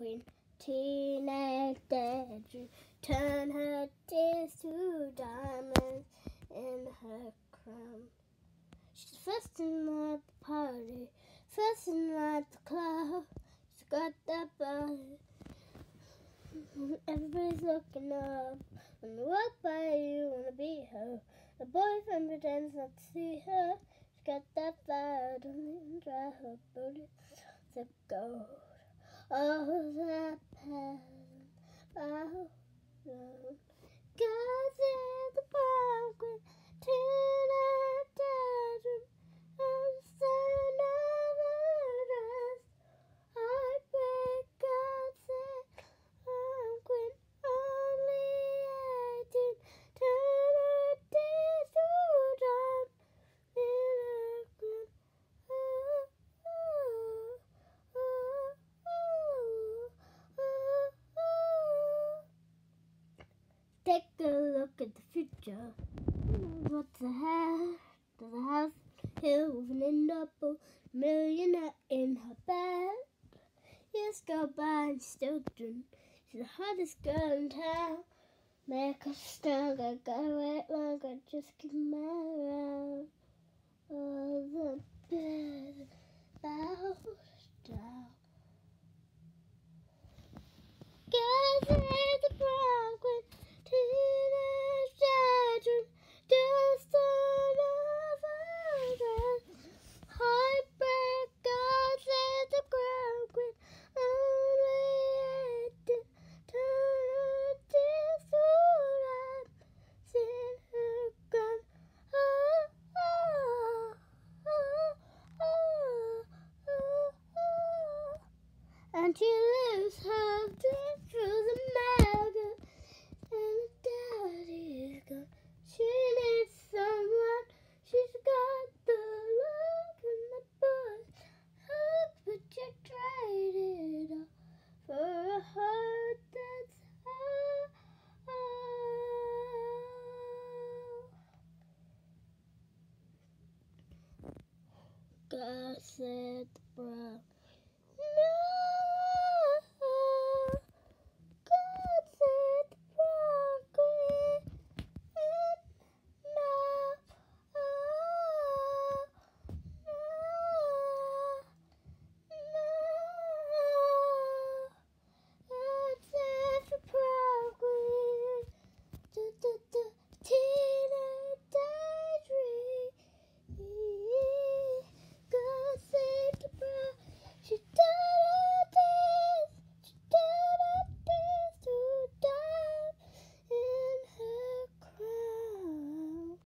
queen. Teenage daydream, turn her tears to diamonds in her crown. She's fussing at the party, fussing at the club. She's got that body. Everybody's looking up. When you walk by, you wanna be her. The boyfriend pretends not to see her. She's got that fire, don't even try her booty. The gold. Oh, that passion. Take a look at the future. What's ahead? Does a house hill with an indouble millionaire in her bed? Years go by and still dream. She's the hottest girl in town. Make her stronger, gotta wait longer, just keep my around. All the bed bows And she lives her dream through the maggot and the daddy's gone. She needs someone. She's got the look and the buzz. Hook, but you traded all for a heart that's out. God said.